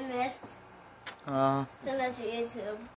I missed. Uh, so that's YouTube.